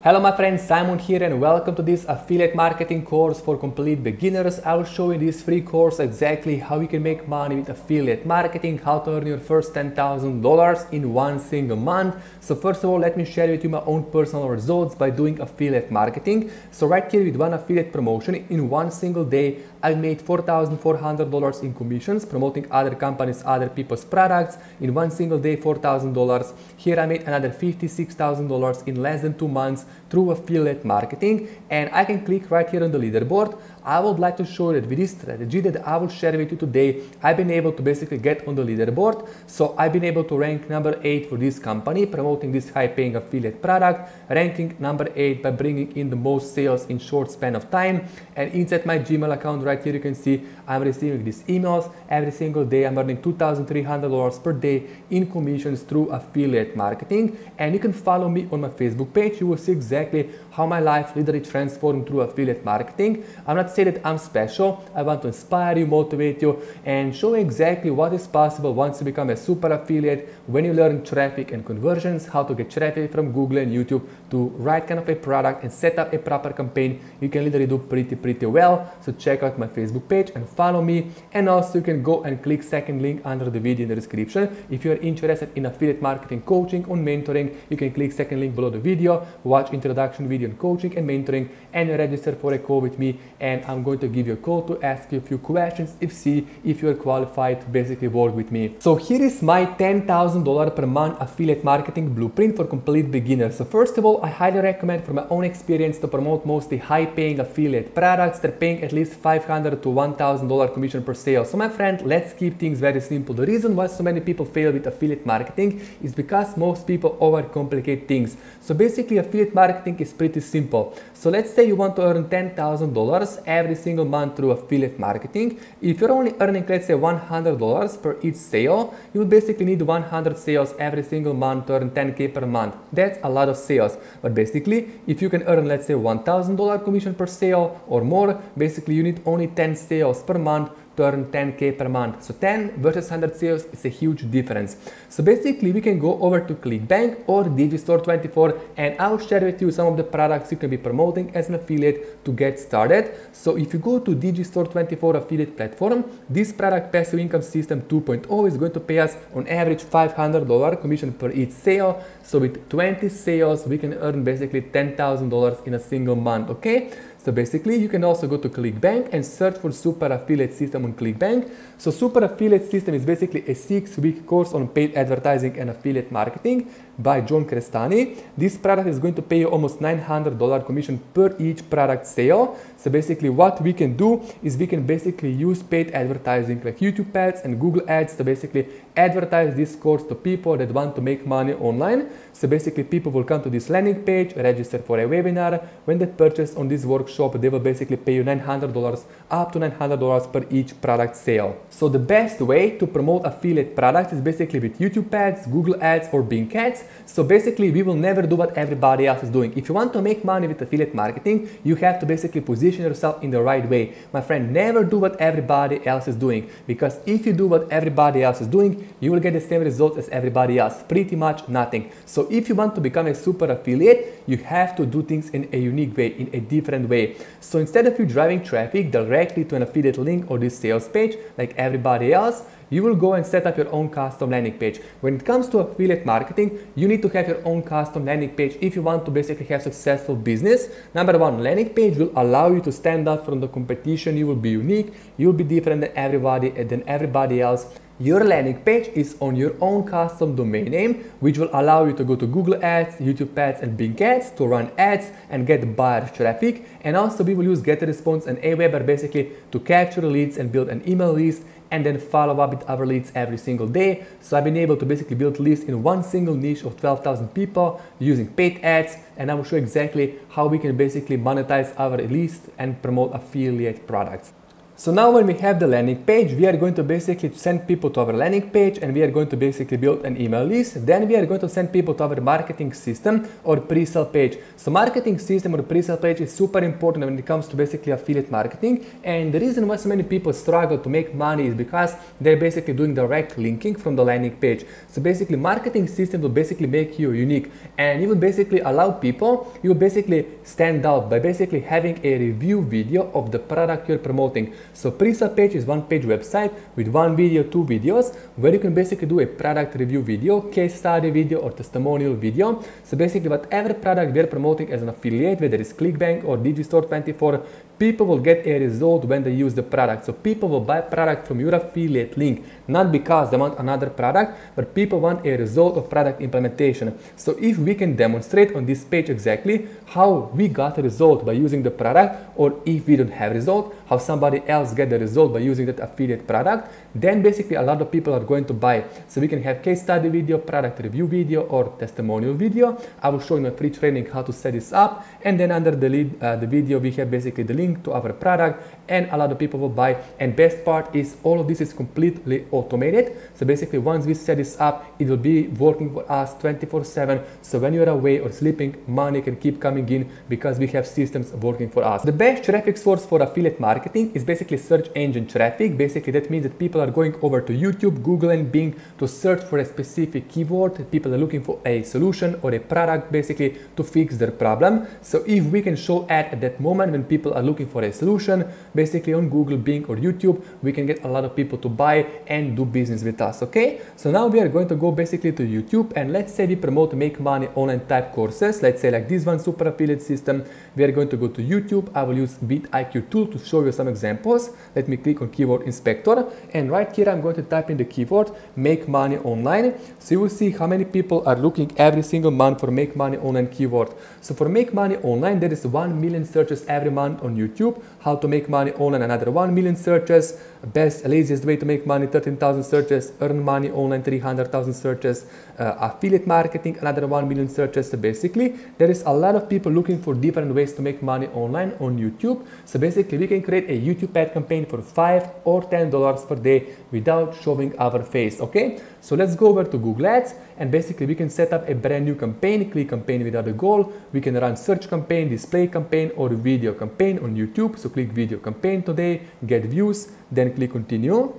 Hello my friends, Simeon here and welcome to this affiliate marketing course for complete beginners. I will show you this free course exactly how you can make money with affiliate marketing, how to earn your first $10,000 in one single month. So first of all, let me share with you my own personal results by doing affiliate marketing. So right here with one affiliate promotion in one single day, I made $4,400 in commissions promoting other companies, other people's products. In one single day, $4,000. Here I made another $56,000 in less than two months through affiliate marketing. And I can click right here on the leaderboard. I would like to show that with this strategy that I will share with you today, I've been able to basically get on the leaderboard. So I've been able to rank number eight for this company, promoting this high paying affiliate product, ranking number eight by bringing in the most sales in short span of time. And inside my Gmail account right here, you can see I'm receiving these emails every single day. I'm earning $2,300 per day in commissions through affiliate marketing. And you can follow me on my Facebook page. You will see exactly how my life literally transformed through affiliate marketing. I'm not saying that I'm special. I want to inspire you, motivate you, and show you exactly what is possible once you become a super affiliate, when you learn traffic and conversions, how to get traffic from Google and YouTube to write kind of a product and set up a proper campaign. You can literally do pretty, pretty well. So check out my Facebook page and follow me. And also you can go and click second link under the video in the description. If you're interested in affiliate marketing coaching or mentoring, you can click second link below the video, watch introduction video on coaching and mentoring and register for a call with me and I'm going to give you a call to ask you a few questions if see if you're qualified to basically work with me. So here is my $10,000 per month affiliate marketing blueprint for complete beginners. So first of all, I highly recommend from my own experience to promote mostly high paying affiliate products. that are paying at least $500 to $1,000 commission per sale. So my friend, let's keep things very simple. The reason why so many people fail with affiliate marketing is because most people overcomplicate things. So basically affiliate marketing is pretty simple. So let's say you want to earn $10,000 every single month through affiliate marketing. If you're only earning, let's say $100 per each sale, you basically need 100 sales every single month to earn 10K per month. That's a lot of sales. But basically, if you can earn, let's say $1,000 commission per sale or more, basically you need only 10 sales per month earn 10k per month. So 10 versus 100 sales is a huge difference. So basically we can go over to ClickBank or Digistore24 and I'll share with you some of the products you can be promoting as an affiliate to get started. So if you go to Digistore24 affiliate platform, this product passive income system 2.0 is going to pay us on average $500 commission per each sale. So with 20 sales, we can earn basically $10,000 in a single month, okay? So basically, you can also go to ClickBank and search for Super Affiliate System on ClickBank. So Super Affiliate System is basically a six-week course on paid advertising and affiliate marketing by John Crestani. This product is going to pay you almost $900 commission per each product sale. So basically what we can do is we can basically use paid advertising like YouTube ads and Google ads to basically advertise this course to people that want to make money online. So basically people will come to this landing page, register for a webinar. When they purchase on this workshop, they will basically pay you $900 up to $900 per each product sale. So the best way to promote affiliate products is basically with YouTube ads, Google ads or Bing ads. So basically we will never do what everybody else is doing. If you want to make money with affiliate marketing, you have to basically position yourself in the right way. My friend, never do what everybody else is doing because if you do what everybody else is doing, you will get the same results as everybody else, pretty much nothing. So if you want to become a super affiliate, you have to do things in a unique way, in a different way. So instead of you driving traffic directly to an affiliate link or this sales page like everybody else, you will go and set up your own custom landing page. When it comes to affiliate marketing, you need to have your own custom landing page if you want to basically have successful business. Number one, landing page will allow you to stand out from the competition. You will be unique. You'll be different than everybody than everybody else. Your landing page is on your own custom domain name, which will allow you to go to Google Ads, YouTube Ads, and Bing Ads to run ads and get buyer traffic. And also we will use GetResponse and Aweber basically to capture leads and build an email list and then follow up with other leads every single day. So I've been able to basically build lists in one single niche of 12,000 people using paid ads and I will show exactly how we can basically monetize our list and promote affiliate products. So now when we have the landing page, we are going to basically send people to our landing page and we are going to basically build an email list. Then we are going to send people to our marketing system or pre-sale page. So marketing system or pre-sale page is super important when it comes to basically affiliate marketing. And the reason why so many people struggle to make money is because they're basically doing direct linking from the landing page. So basically marketing system will basically make you unique and you will basically allow people, you will basically stand out by basically having a review video of the product you're promoting. So pre-sale page is one page website with one video, two videos, where you can basically do a product review video, case study video, or testimonial video. So basically whatever product we're promoting as an affiliate, whether it's ClickBank or Digistore24, people will get a result when they use the product. So people will buy product from your affiliate link, not because they want another product, but people want a result of product implementation. So if we can demonstrate on this page exactly how we got a result by using the product, or if we don't have result, how somebody else get the result by using that affiliate product, then basically a lot of people are going to buy. So we can have case study video, product review video, or testimonial video. I will show you in my free training how to set this up. And then under the, lead, uh, the video, we have basically the link to our product and a lot of people will buy. And best part is all of this is completely automated. So basically once we set this up, it will be working for us 24 seven. So when you're away or sleeping, money can keep coming in because we have systems working for us. The best traffic source for affiliate marketing is basically search engine traffic. Basically that means that people are going over to YouTube, Google and Bing to search for a specific keyword. People are looking for a solution or a product basically to fix their problem. So if we can show ad at that moment when people are looking for a solution, basically on Google, Bing or YouTube, we can get a lot of people to buy and do business with us, okay? So now we are going to go basically to YouTube and let's say we promote make money online type courses. Let's say like this one super affiliate system. We are going to go to YouTube. I will use vidIQ tool to show you some examples. Let me click on keyword inspector and right here I'm going to type in the keyword make money online. So you will see how many people are looking every single month for make money online keyword. So for make money online, there is 1 million searches every month on YouTube. How to make money online, another 1 million searches. Best, laziest way to make money, 13,000 searches. Earn money online, 300,000 searches. Uh, affiliate marketing, another 1 million searches. So basically, there is a lot of people looking for different ways to make money online on YouTube. So basically, we can create a YouTube campaign for 5 or 10 dollars per day without showing our face, okay? So let's go over to Google Ads and basically we can set up a brand new campaign, click campaign without a goal. We can run search campaign, display campaign or video campaign on YouTube. So click video campaign today, get views, then click continue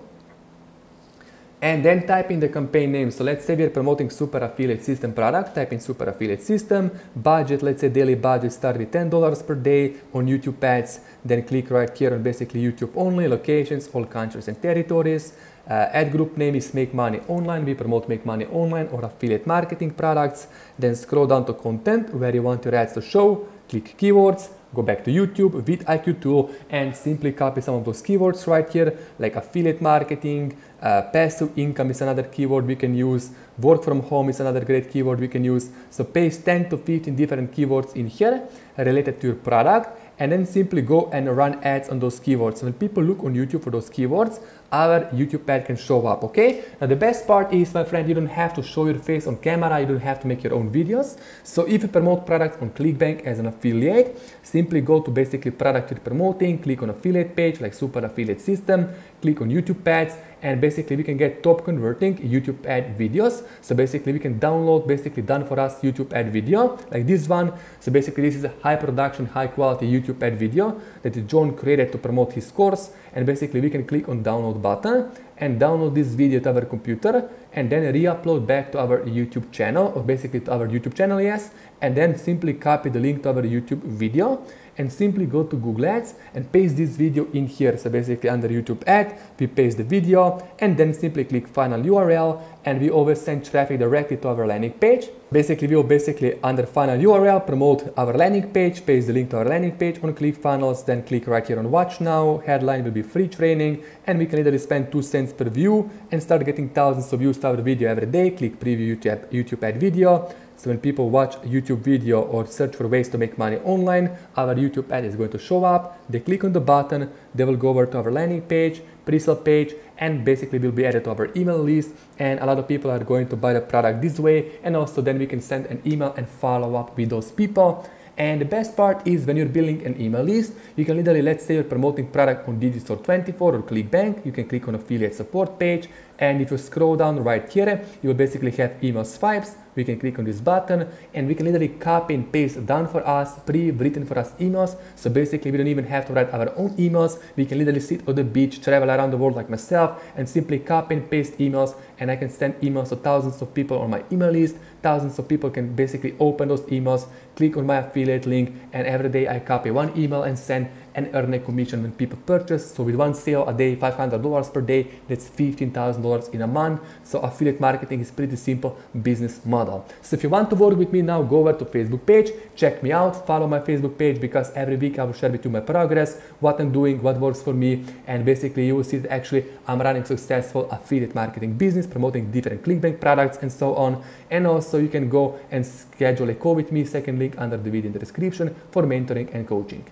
and then type in the campaign name. So let's say we're promoting super affiliate system product, type in super affiliate system, budget, let's say daily budget start with $10 per day on YouTube ads, then click right here on basically YouTube only, locations, all countries and territories. Uh, ad group name is Make Money Online. We promote Make Money Online or affiliate marketing products. Then scroll down to content where you want your ads to show. Click keywords, go back to YouTube vidIQ tool and simply copy some of those keywords right here like affiliate marketing, uh, passive income is another keyword we can use, work from home is another great keyword we can use. So paste 10 to 15 different keywords in here related to your product and then simply go and run ads on those keywords. When people look on YouTube for those keywords, our YouTube ad can show up, okay? Now the best part is, my friend, you don't have to show your face on camera, you don't have to make your own videos. So if you promote products on ClickBank as an affiliate, simply go to basically product you're promoting, click on affiliate page like super affiliate system, click on YouTube ads, and basically we can get top converting YouTube ad videos. So basically we can download basically done for us YouTube ad video like this one. So basically this is a high production, high quality YouTube ad video that John created to promote his course. And basically we can click on download button and download this video to our computer and then re-upload back to our YouTube channel or basically to our YouTube channel, yes. And then simply copy the link to our YouTube video and simply go to Google Ads and paste this video in here. So basically under YouTube ad, we paste the video and then simply click final URL and we always send traffic directly to our landing page. Basically, we will basically under final URL promote our landing page, paste the link to our landing page on ClickFunnels, then click right here on watch now, headline will be free training and we can literally spend 2 cents per view and start getting thousands of views to our video every day. Click preview YouTube, YouTube ad video so when people watch a YouTube video or search for ways to make money online, our YouTube ad is going to show up. They click on the button, they will go over to our landing page, pre-sale page, and basically will be added to our email list. And a lot of people are going to buy the product this way. And also then we can send an email and follow up with those people And the best part is when you're building an email list, you can literally, let's say you're promoting product on Digistore24 or ClickBank, you can click on affiliate support page. And if you scroll down right here, you will basically have email swipes. We can click on this button and we can literally copy and paste down for us, pre-written for us emails. So basically we don't even have to write our own emails. We can literally sit on the beach, travel around the world like myself and simply copy and paste emails and I can send emails to thousands of people on my email list. Thousands of people can basically open those emails, click on my affiliate link, and every day I copy one email and send and earn a commission when people purchase. So with one sale a day, $500 per day, that's $15,000 in a month. So affiliate marketing is pretty simple business model. So if you want to work with me now, go over to Facebook page, check me out, follow my Facebook page because every week I will share with you my progress, what I'm doing, what works for me, and basically you will see that actually I'm running successful affiliate marketing business promoting different ClickBank products and so on. And also you can go and schedule a call with me, second link under the video in the description for mentoring and coaching.